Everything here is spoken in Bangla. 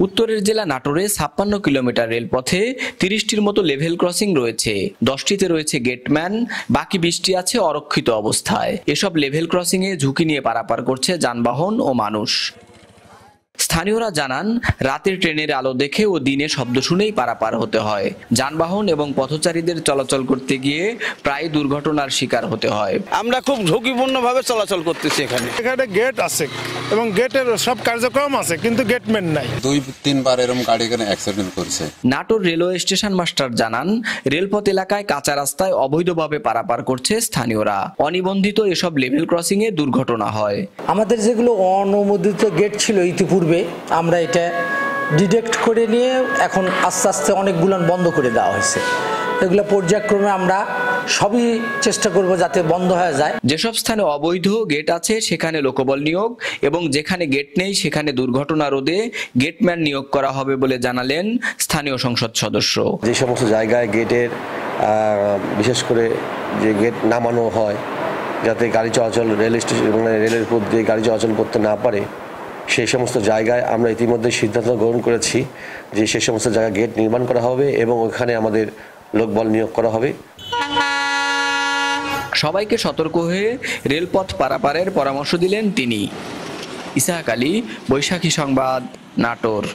উত্তরের জেলা নাটোরে ছাপ্পান্ন কিলোমিটার রেলপথে তিরিশটির মতো লেভেল ক্রসিং রয়েছে। দশটিতে রয়েছে গেটম্যান, বাকি বিশটি আছে অরক্ষিত অবস্থায়। এসব লেভেল ক্রসিংয়ে ঝুঁকি নিয়ে পারাপার করছে যানবাহন ও মানুষ। স্থানীয়রা জানান রাতের ট্রেনের আলো দেখে ও দিনে শব্দ শুনেই পারাপার হতে হয়। যানবাহন এবং পথচারীদের চলাচল করতে গিয়ে প্রায় দুর্ঘটনার শিকার হতে হয়। আমরা খুব ঝুঁকিপূর্ণভাবে চলাচল করতেছি এখানে। এখানে গেট আছে এবং গেটের সব কার্যক্রম আছে কিন্তু গেটম্যান নাই। দুই তিনবার এরকম গাড়ি এখানে অ্যাক্সিডেন্ট করছে। নাটোর রেলওয়ে স্টেশন মাস্টার জানান রেলপথ এলাকায় কাঁচা রাস্তায় অবৈধভাবে পারাপার করছে স্থানীয়রা। অনিবন্ধিত এসব লেভেল ক্রসিং এ দুর্ঘটনা হয়। আমাদের যেগুলো অনুমোদিত গেট ছিল ইতিপূর্বে আমরা এটা ডিটেক্ট করে নিয়ে এখন আস্তে আস্তে অনেকগুলো বন্ধ করে দেওয়া হয়েছে। এগুলো পর্যায়ক্রমে আমরা সবই চেষ্টা করব যাতে বন্ধ হয়ে যায়। যেসব স্থানে অবৈধ গেট আছে সেখানে লোকবল নিয়োগ এবং যেখানে গেট নেই সেখানে দুর্ঘটনা রোধে গেটম্যান নিয়োগ করা হবে বলে জানালেন স্থানীয় সংসদ সদস্য। যে সমস্ত জায়গায় গেটের বিশেষ করে যে গেট নামানো হয় যাতে গাড়ি চলাচল রেল স্টেশন মানে রেলের উপর দিয়ে গাড়ি চলাচল করতে না পারে সেই সমস্ত জায়গায় আমরা ইতিমধ্যে সিদ্ধান্ত গ্রহণ করেছি যে সেই সমস্ত জায়গায় গেট নির্মাণ করা হবে এবং ওখানে আমাদের লোকবল নিয়োগ করা হবে। সবাইকে সতর্ক হয়ে রেলপথ পারাপারের পরামর্শ দিলেন তিনি। ইসাহাক আলী, বৈশাখী সংবাদ, নাটোর।